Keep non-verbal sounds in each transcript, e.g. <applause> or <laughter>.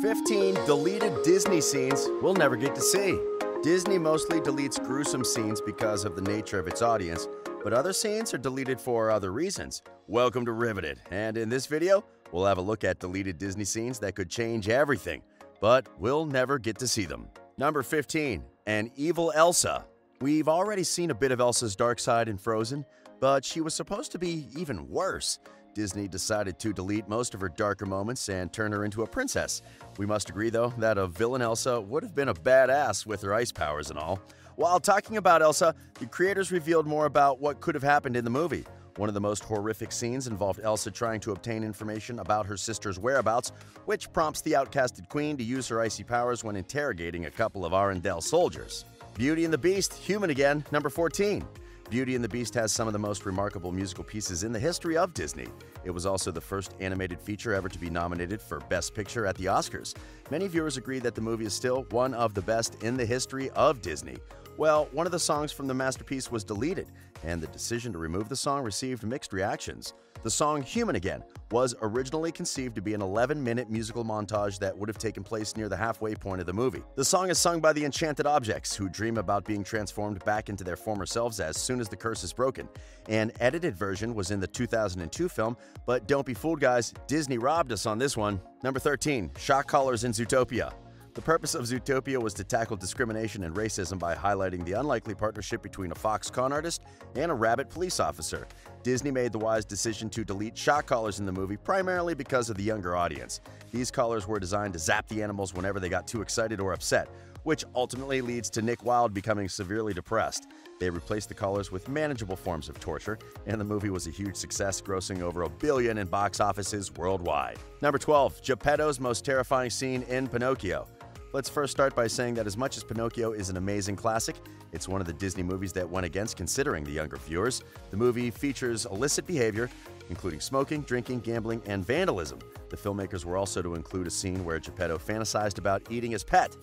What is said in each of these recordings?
15 deleted Disney scenes we'll never get to see. Disney mostly deletes gruesome scenes because of the nature of its audience, but other scenes are deleted for other reasons. Welcome to Riveted, and in this video, we'll have a look at deleted Disney scenes that could change everything, but we'll never get to see them. Number 15. An Evil Elsa. We've already seen a bit of Elsa's dark side in Frozen, but she was supposed to be even worse. Disney decided to delete most of her darker moments and turn her into a princess. We must agree, though, that a villain Elsa would have been a badass with her ice powers and all. While talking about Elsa, the creators revealed more about what could have happened in the movie. One of the most horrific scenes involved Elsa trying to obtain information about her sister's whereabouts, which prompts the outcasted queen to use her icy powers when interrogating a couple of Arendelle soldiers. Beauty and the Beast, human again, number 14. Beauty and the Beast has some of the most remarkable musical pieces in the history of Disney. It was also the first animated feature ever to be nominated for Best Picture at the Oscars. Many viewers agree that the movie is still one of the best in the history of Disney. Well, one of the songs from the masterpiece was deleted, and the decision to remove the song received mixed reactions. The song Human Again was originally conceived to be an 11 minute musical montage that would have taken place near the halfway point of the movie. The song is sung by the enchanted objects who dream about being transformed back into their former selves as soon as the curse is broken. An edited version was in the 2002 film, but don't be fooled, guys, Disney robbed us on this one. Number 13 Shock Collars in Zootopia. The purpose of Zootopia was to tackle discrimination and racism by highlighting the unlikely partnership between a fox con artist and a rabbit police officer. Disney made the wise decision to delete shock collars in the movie primarily because of the younger audience. These collars were designed to zap the animals whenever they got too excited or upset, which ultimately leads to Nick Wilde becoming severely depressed. They replaced the collars with manageable forms of torture, and the movie was a huge success, grossing over a billion in box offices worldwide. Number 12, Geppetto's most terrifying scene in Pinocchio. Let's first start by saying that as much as Pinocchio is an amazing classic, it's one of the Disney movies that went against considering the younger viewers. The movie features illicit behavior, including smoking, drinking, gambling, and vandalism. The filmmakers were also to include a scene where Geppetto fantasized about eating his pet.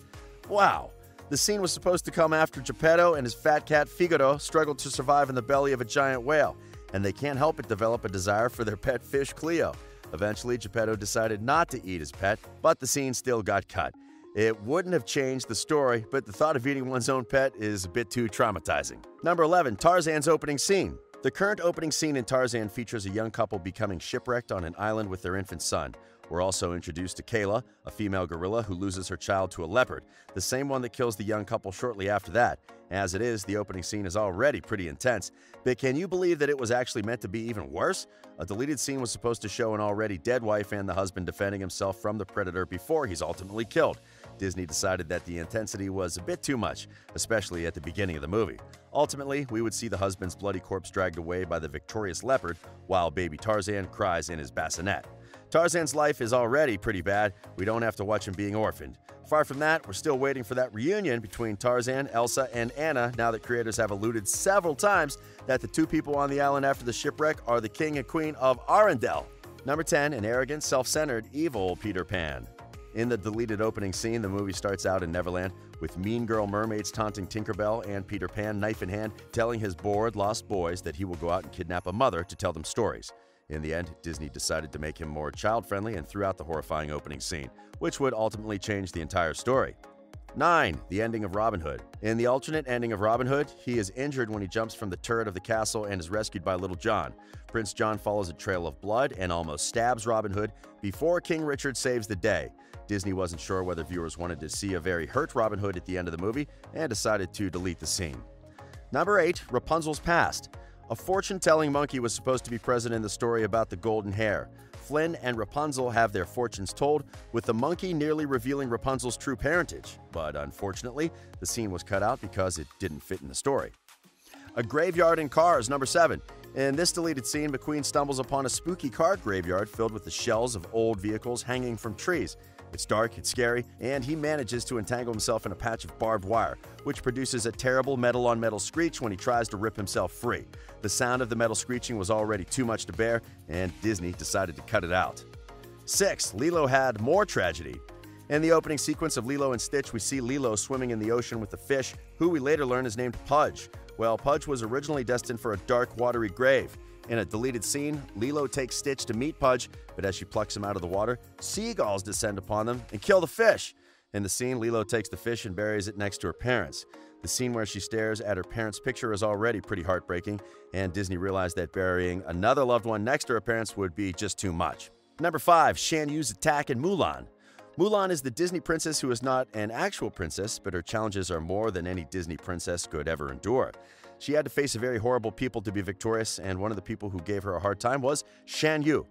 Wow! The scene was supposed to come after Geppetto and his fat cat Figaro struggled to survive in the belly of a giant whale, and they can't help but develop a desire for their pet fish Cleo. Eventually, Geppetto decided not to eat his pet, but the scene still got cut. It wouldn't have changed the story, but the thought of eating one's own pet is a bit too traumatizing. Number 11 Tarzan's opening scene. The current opening scene in Tarzan features a young couple becoming shipwrecked on an island with their infant son. We're also introduced to Kayla, a female gorilla who loses her child to a leopard, the same one that kills the young couple shortly after that. As it is, the opening scene is already pretty intense, but can you believe that it was actually meant to be even worse? A deleted scene was supposed to show an already dead wife and the husband defending himself from the predator before he's ultimately killed. Disney decided that the intensity was a bit too much, especially at the beginning of the movie. Ultimately, we would see the husband's bloody corpse dragged away by the victorious leopard while baby Tarzan cries in his bassinet. Tarzan's life is already pretty bad, we don't have to watch him being orphaned. Far from that, we're still waiting for that reunion between Tarzan, Elsa, and Anna now that creators have alluded several times that the two people on the island after the shipwreck are the king and queen of Arendelle. Number 10, an arrogant, self centered, evil Peter Pan. In the deleted opening scene, the movie starts out in Neverland with mean girl mermaids taunting Tinkerbell and Peter Pan, knife in hand, telling his bored, lost boys that he will go out and kidnap a mother to tell them stories. In the end, Disney decided to make him more child friendly and threw out the horrifying opening scene, which would ultimately change the entire story. 9. The ending of Robin Hood. In the alternate ending of Robin Hood, he is injured when he jumps from the turret of the castle and is rescued by Little John. Prince John follows a trail of blood and almost stabs Robin Hood before King Richard saves the day. Disney wasn't sure whether viewers wanted to see a very hurt Robin Hood at the end of the movie and decided to delete the scene. Number 8. Rapunzel's Past. A fortune telling monkey was supposed to be present in the story about the golden hair. Flynn and Rapunzel have their fortunes told, with the monkey nearly revealing Rapunzel's true parentage. But unfortunately, the scene was cut out because it didn't fit in the story. A Graveyard in Cars, number 7. In this deleted scene, McQueen stumbles upon a spooky car graveyard filled with the shells of old vehicles hanging from trees. It's dark, it's scary, and he manages to entangle himself in a patch of barbed wire, which produces a terrible metal on metal screech when he tries to rip himself free. The sound of the metal screeching was already too much to bear, and Disney decided to cut it out. 6. Lilo had more tragedy. In the opening sequence of Lilo and Stitch, we see Lilo swimming in the ocean with a fish, who we later learn is named Pudge. Well, Pudge was originally destined for a dark, watery grave. In a deleted scene, Lilo takes Stitch to meet Pudge, but as she plucks him out of the water, seagulls descend upon them and kill the fish. In the scene, Lilo takes the fish and buries it next to her parents. The scene where she stares at her parents' picture is already pretty heartbreaking, and Disney realized that burying another loved one next to her parents would be just too much. Number 5. Shan Yu's attack in Mulan. Mulan is the Disney princess who is not an actual princess, but her challenges are more than any Disney princess could ever endure. She had to face a very horrible people to be victorious, and one of the people who gave her a hard time was Shan Yu.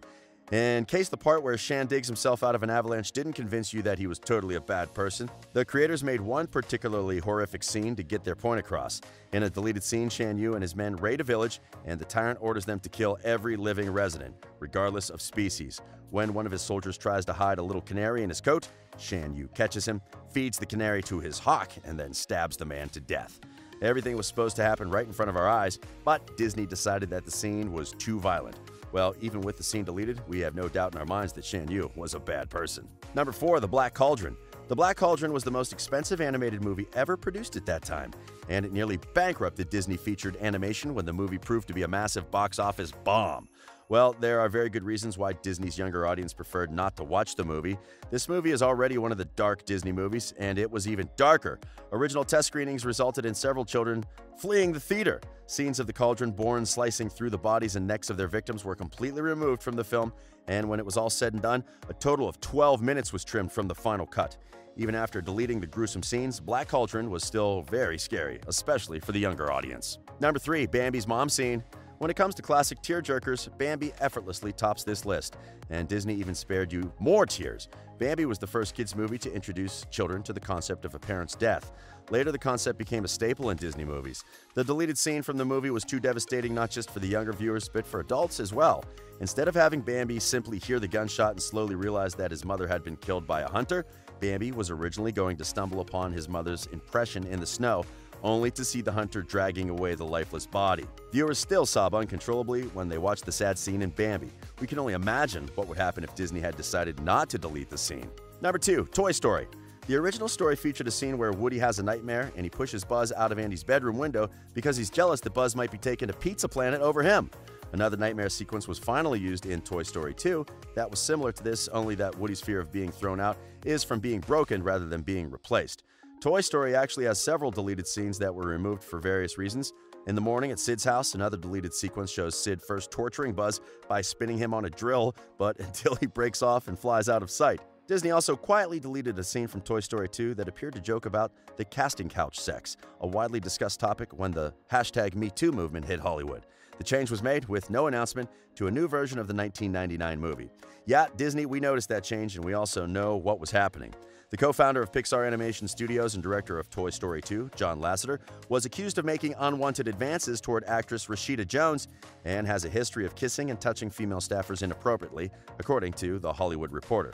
In case the part where Shan digs himself out of an avalanche didn't convince you that he was totally a bad person, the creators made one particularly horrific scene to get their point across. In a deleted scene, Shan Yu and his men raid a village, and the tyrant orders them to kill every living resident, regardless of species. When one of his soldiers tries to hide a little canary in his coat, Shan Yu catches him, feeds the canary to his hawk, and then stabs the man to death. Everything was supposed to happen right in front of our eyes, but Disney decided that the scene was too violent. Well, even with the scene deleted, we have no doubt in our minds that Shan Yu was a bad person. Number 4. The Black Cauldron The Black Cauldron was the most expensive animated movie ever produced at that time, and it nearly bankrupted Disney featured animation when the movie proved to be a massive box office bomb. Well, there are very good reasons why Disney's younger audience preferred not to watch the movie. This movie is already one of the dark Disney movies, and it was even darker. Original test screenings resulted in several children fleeing the theater. Scenes of the cauldron born slicing through the bodies and necks of their victims were completely removed from the film, and when it was all said and done, a total of 12 minutes was trimmed from the final cut. Even after deleting the gruesome scenes, Black Cauldron was still very scary, especially for the younger audience. Number 3. Bambi's Mom Scene when it comes to classic tearjerkers, Bambi effortlessly tops this list, and Disney even spared you more tears. Bambi was the first kids movie to introduce children to the concept of a parent's death. Later, the concept became a staple in Disney movies. The deleted scene from the movie was too devastating not just for the younger viewers, but for adults as well. Instead of having Bambi simply hear the gunshot and slowly realize that his mother had been killed by a hunter, Bambi was originally going to stumble upon his mother's impression in the snow, only to see the hunter dragging away the lifeless body. Viewers still sob uncontrollably when they watch the sad scene in Bambi. We can only imagine what would happen if Disney had decided not to delete the scene. Number 2. Toy Story the original story featured a scene where Woody has a nightmare and he pushes Buzz out of Andy's bedroom window because he's jealous that Buzz might be taking a pizza planet over him. Another nightmare sequence was finally used in Toy Story 2 that was similar to this, only that Woody's fear of being thrown out is from being broken rather than being replaced. Toy Story actually has several deleted scenes that were removed for various reasons. In the morning at Sid's house, another deleted sequence shows Sid first torturing Buzz by spinning him on a drill, but <laughs> until he breaks off and flies out of sight. Disney also quietly deleted a scene from Toy Story 2 that appeared to joke about the casting couch sex, a widely discussed topic when the hashtag MeToo movement hit Hollywood. The change was made with no announcement to a new version of the 1999 movie. Yeah, Disney, we noticed that change and we also know what was happening. The co founder of Pixar Animation Studios and director of Toy Story 2, John Lasseter, was accused of making unwanted advances toward actress Rashida Jones and has a history of kissing and touching female staffers inappropriately, according to The Hollywood Reporter.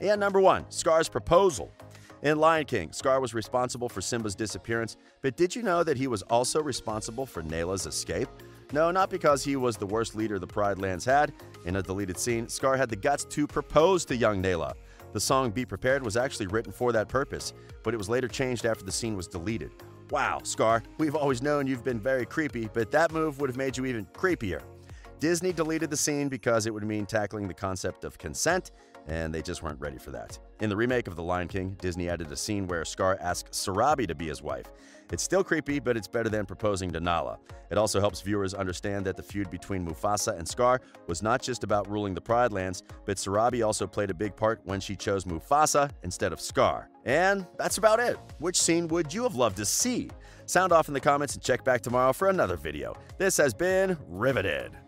And number one, Scar's proposal. In Lion King, Scar was responsible for Simba's disappearance, but did you know that he was also responsible for Nala's escape? No, not because he was the worst leader the Pride Lands had. In a deleted scene, Scar had the guts to propose to young Nala. The song Be Prepared was actually written for that purpose, but it was later changed after the scene was deleted. Wow, Scar, we've always known you've been very creepy, but that move would have made you even creepier. Disney deleted the scene because it would mean tackling the concept of consent, and they just weren't ready for that. In the remake of The Lion King, Disney added a scene where Scar asks Sarabi to be his wife. It's still creepy, but it's better than proposing to Nala. It also helps viewers understand that the feud between Mufasa and Scar was not just about ruling the Pride Lands, but Sarabi also played a big part when she chose Mufasa instead of Scar. And that's about it. Which scene would you have loved to see? Sound off in the comments and check back tomorrow for another video. This has been Riveted.